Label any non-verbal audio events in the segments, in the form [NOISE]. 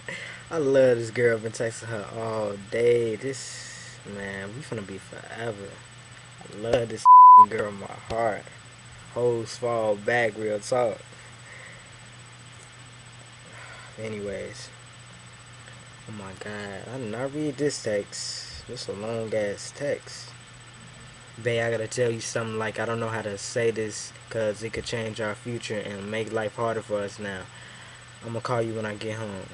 [LAUGHS] I love this girl. I've Been texting her all day. This man, we finna be forever. I love this [LAUGHS] girl in my heart. Hoes fall back, real talk. [SIGHS] Anyways, oh my god, I did not read this text. This a long ass text. Bae, I gotta tell you something like I don't know how to say this because it could change our future and make life harder for us now. I'm gonna call you when I get home.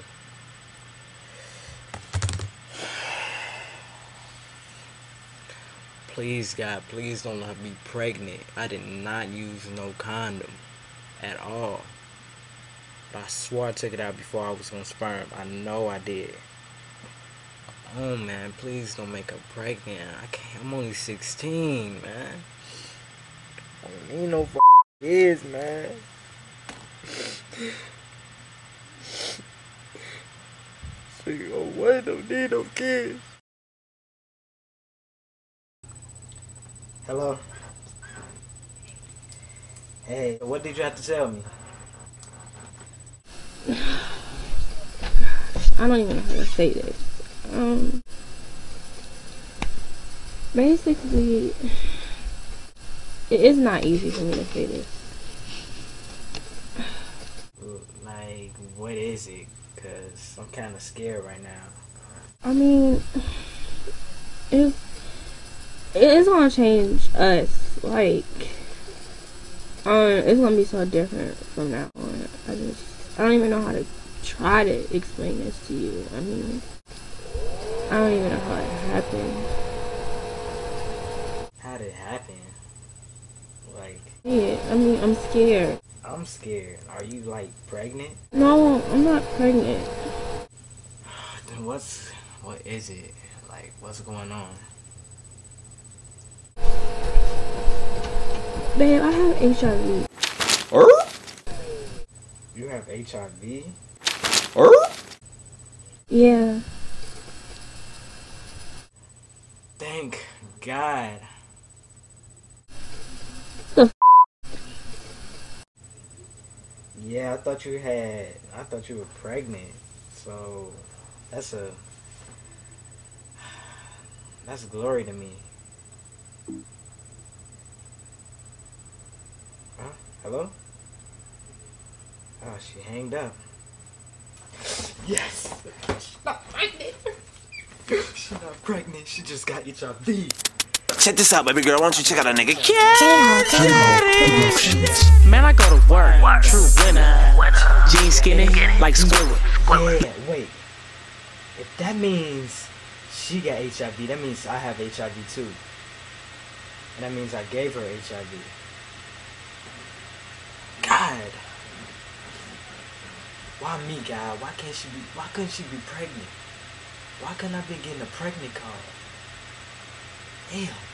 Please, God, please don't let me pregnant. I did not use no condom at all. But I swore I took it out before I was gonna sperm. I know I did. Oh man, please don't make her pregnant. I can't. I'm only 16, man. I don't need no f- kids, man. [LAUGHS] Oh what? Don't need no kids. Hello. Hey, what did you have to tell me? I don't even know how to say this. Um, basically, it is not easy for me to say this. Like, what is it? Cause I'm kind of scared right now. I mean, it it's gonna change us. Like, um, it's gonna be so different from now on. I just, I don't even know how to try to explain this to you. I mean, I don't even know how it happened. How did it happen? Like, Yeah, I mean, I'm scared. I'm scared. Are you like pregnant? No, I'm not pregnant. [SIGHS] Then what's what is it? Like, what's going on? Babe, I have HIV. Er? You have HIV? Er? Yeah. Thank God. The f- Yeah, I thought you had. I thought you were pregnant. So that's a. [SIGHS] That's glory to me. Hello? Oh, she hanged up. Yes! She's not pregnant! She's not pregnant, she just got HIV. Check this out, baby girl. Why don't you check out a nigga? Man, I go to work. True winner. Jeans skinny like Squidward. Yeah, wait. If that means she got HIV, that means I have HIV too. And that means I gave her HIV. God. Why me, God? Why can't she be why couldn't she be pregnant? Why couldn't I be getting a pregnant call? Damn.